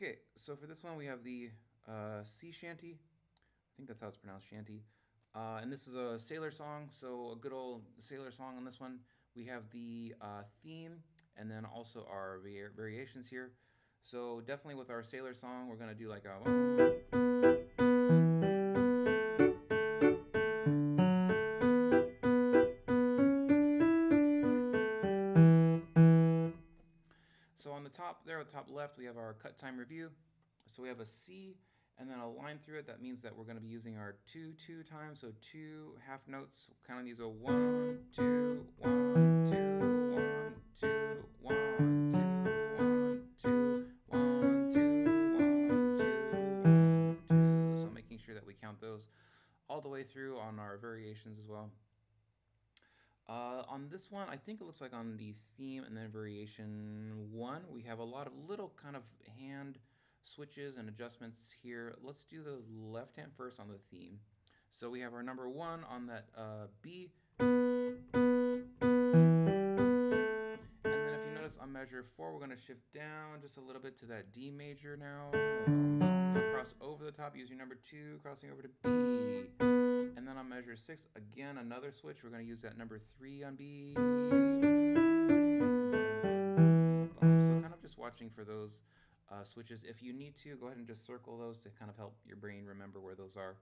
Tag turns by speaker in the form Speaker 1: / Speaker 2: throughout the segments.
Speaker 1: Okay, so for this one we have the uh, sea shanty. I think that's how it's pronounced, shanty. Uh, and this is a sailor song, so a good old sailor song on this one. We have the uh, theme and then also our variations here. So definitely with our sailor song, we're gonna do like a. the top there, the top left, we have our cut time review. So we have a C and then a line through it. That means that we're going to be using our two two times. So two half notes. Kind of these are one, two, one, two, on this one, I think it looks like on the theme and then variation one, we have a lot of little kind of hand switches and adjustments here. Let's do the left hand first on the theme. So we have our number one on that uh, B. And then if you notice on measure four, we're going to shift down just a little bit to that D major now. Cross over the top using number two, crossing over to B. And then on measure six, again, another switch. We're going to use that number three on B. So kind of just watching for those uh, switches. If you need to, go ahead and just circle those to kind of help your brain remember where those are.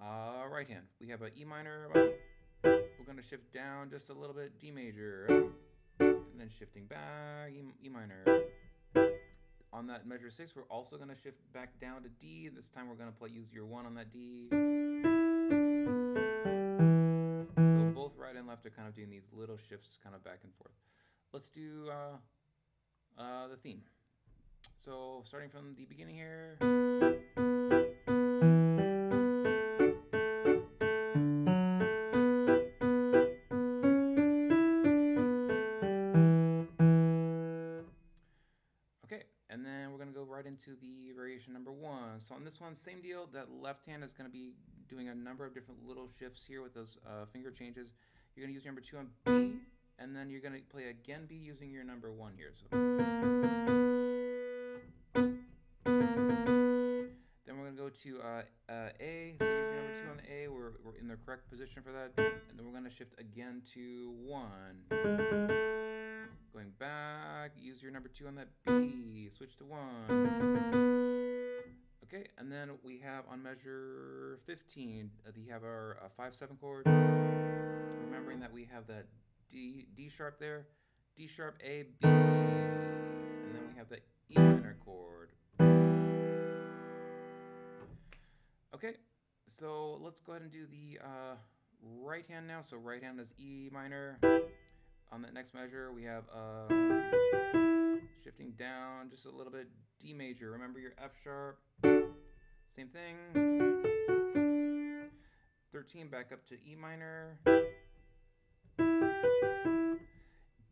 Speaker 1: Uh, right hand, we have an E minor. We're going to shift down just a little bit, D major. And then shifting back, E, e minor. On that measure six, we're also going to shift back down to D. This time we're going to play use your one on that D. So both right and left are kind of doing these little shifts kind of back and forth. Let's do uh, uh, the theme. So starting from the beginning here. Okay, and then we're gonna go right into the variation number one. So on this one, same deal. That left hand is gonna be doing a number of different little shifts here with those uh, finger changes. You're gonna use your number two on B, and then you're gonna play again B using your number one here. So. Then we're gonna go to uh, uh, A. So using number two on A, we're, we're in the correct position for that. And then we're gonna shift again to one. Going back, use your number two on that B, switch to one. Okay, and then we have on measure 15, uh, we have our uh, 5-7 chord. Remembering that we have that D, D sharp there, D sharp, A, B, and then we have the E minor chord. Okay, so let's go ahead and do the uh, right hand now. So right hand is E minor. On that next measure, we have uh, shifting down just a little bit, D major. Remember your F sharp. Same thing. 13 back up to E minor.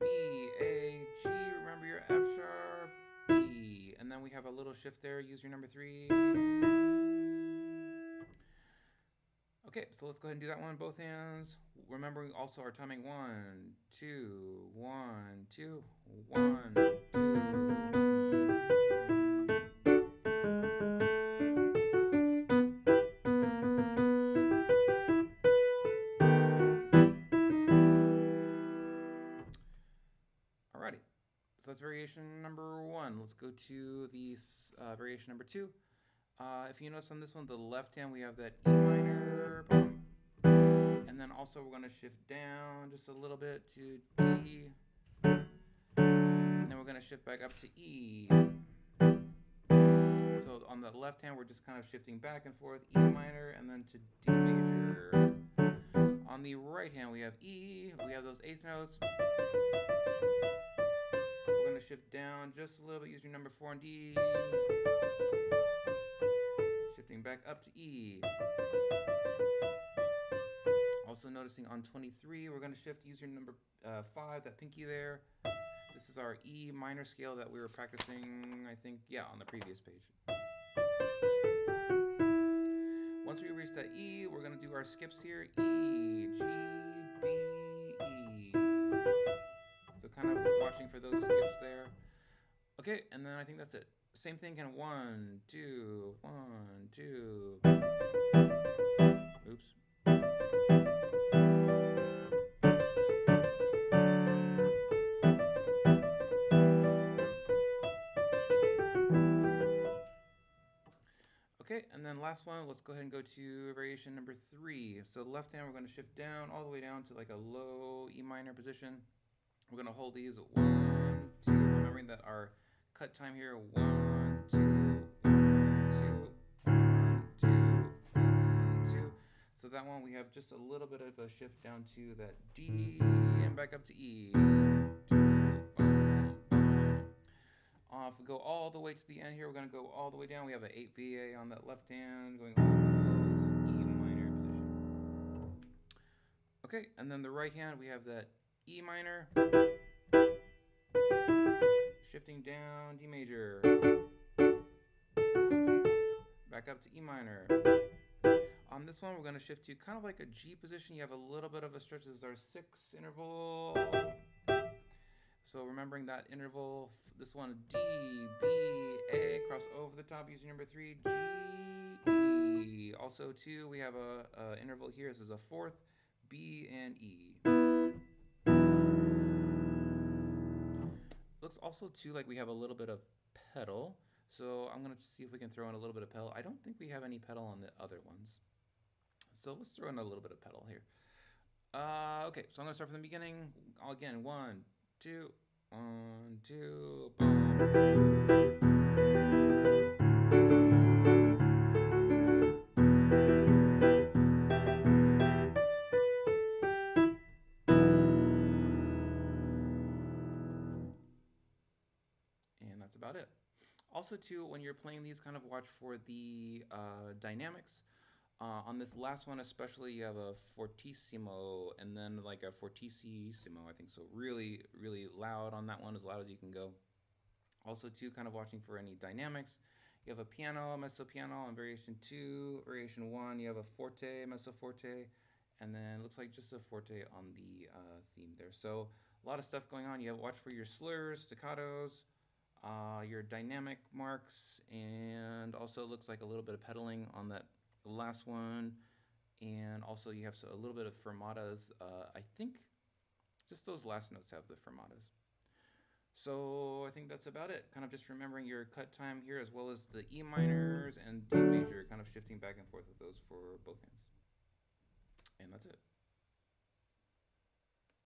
Speaker 1: B, A, G. Remember your F sharp. B. And then we have a little shift there. Use your number three. Okay, so let's go ahead and do that one, both hands. Remembering also our timing one, two, one, two, one, so that's variation number one. Let's go to the uh, variation number two. Uh, if you notice on this one, the left hand, we have that E minor, boom. and then also we're going to shift down just a little bit to D, and then we're going to shift back up to E. So on the left hand, we're just kind of shifting back and forth, E minor, and then to D major. On the right hand, we have E, we have those eighth notes. Shift down just a little bit using number four and D shifting back up to E. Also noticing on 23, we're going to shift using number uh, 5, that pinky there. This is our E minor scale that we were practicing, I think, yeah, on the previous page. Once we reach that E, we're going to do our skips here. E, G, watching for those skips there. Okay, and then I think that's it. same thing can one, two, one, two. Oops. Okay, and then last one, let's go ahead and go to variation number three. So left hand, we're going to shift down all the way down to like a low E minor position. We're going to hold these at one, two, remembering that our cut time here, one, two, one, two, one, two, one, two. So that one, we have just a little bit of a shift down to that D and back up to E. If we go all the way to the end here, we're going to go all the way down. We have an 8 VA on that left hand, going all E minor position. Okay, and then the right hand, we have that E minor, shifting down, D major, back up to E minor. On this one, we're going to shift to kind of like a G position. You have a little bit of a stretch. This is our six interval. So remembering that interval, this one D, B, A, cross over the top using number three, G, E. Also two, we have a, a interval here. This is a fourth, B and E. Looks also too like we have a little bit of pedal. So I'm gonna see if we can throw in a little bit of pedal. I don't think we have any pedal on the other ones. So let's throw in a little bit of pedal here. Uh, okay, so I'm gonna start from the beginning. Again, one, two, one, two, boom. About it. Also, too, when you're playing these, kind of watch for the uh, dynamics. Uh, on this last one, especially, you have a fortissimo and then like a fortissimo, I think. So really, really loud on that one, as loud as you can go. Also, too, kind of watching for any dynamics. You have a piano, mezzo piano on variation two, variation one. You have a forte, mezzo forte, and then looks like just a forte on the uh, theme there. So a lot of stuff going on. You have watch for your slurs, staccatos, uh, your dynamic marks, and also looks like a little bit of pedaling on that last one. And also you have a little bit of fermatas. Uh, I think just those last notes have the fermatas. So I think that's about it. Kind of just remembering your cut time here as well as the E minors and D major, kind of shifting back and forth with those for both hands. And that's it.